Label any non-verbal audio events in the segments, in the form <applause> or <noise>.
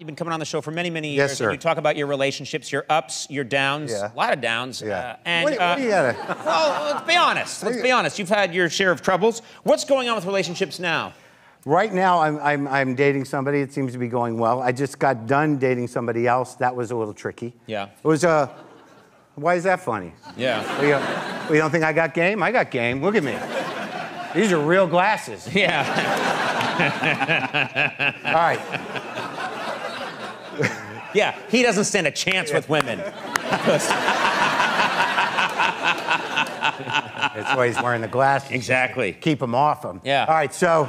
You've been coming on the show for many, many years. Yes, sir. And you talk about your relationships, your ups, your downs, Yeah. a lot of downs. Yeah. Uh, and What what you uh, gotta- <laughs> well, let's be honest. Let's be honest. You've had your share of troubles. What's going on with relationships now? Right now, I'm, I'm, I'm dating somebody. It seems to be going well. I just got done dating somebody else. That was a little tricky. Yeah. It was Uh, why is that funny? Yeah. Well, you, you don't think I got game? I got game. Look at me. These are real glasses. Yeah. All right. <laughs> yeah. He doesn't stand a chance with women. That's why he's wearing the glasses. exactly. Keep him off him. Yeah. All right, so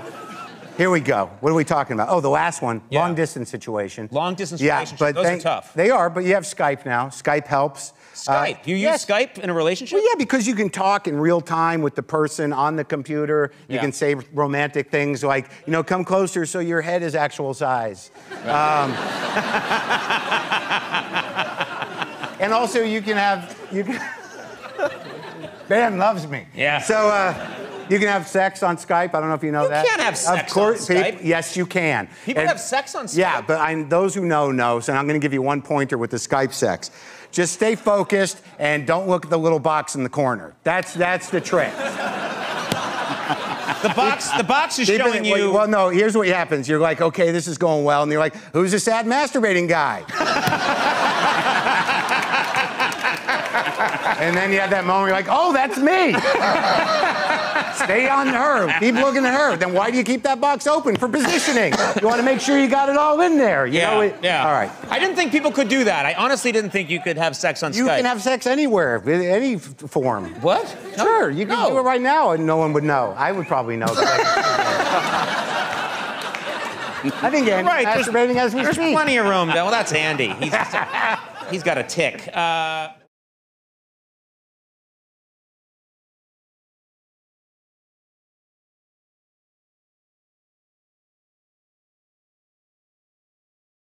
here we go. What are we talking about? Oh, the last one. Yeah. Long distance situation. Long distance yeah, relationships, but those are tough. They are, but you have Skype now. Skype helps. Uh, Skype. you use yes. Skype in a relationship? Well, yeah, because you can talk in real time with the person on the computer. You Yeah. can say romantic things like, you know, come closer so your head is actual size. Um, <laughs> and also, you can have you can. <laughs> Ben loves me. Yeah. So uh, you can have sex on Skype. I don't know if you know You that. can't have sex of course, on Skype. yes, you can. People And- have sex on Skype. Yeah, but I, those who know know. So I'm going to give you one pointer with the Skype sex. Just stay focused and don't look at the little box in the corner. That's that's the trick. The box, the box is it- showing you. Well, no. Here's what happens. You're like, okay, this is going well, and you're like, who's this sad masturbating guy? And then you have that moment. You're like, oh, that's me. <laughs> Stay on her. Keep looking at her. Then why do you keep that box open for positioning? You want to make sure you got it all in there. You yeah, know it- yeah. All right. I didn't think people could do that. I honestly didn't think you could have sex on stage. You Skype. can have sex anywhere, in any form. what? No. Sure, you can No. do it right now and no one would know. I would probably know. 'cause <laughs> I think Andy's Right. there's- masturbating as we There's speak. plenty of room. Though. Well, that's Andy. He's, he's got a tic. Uh,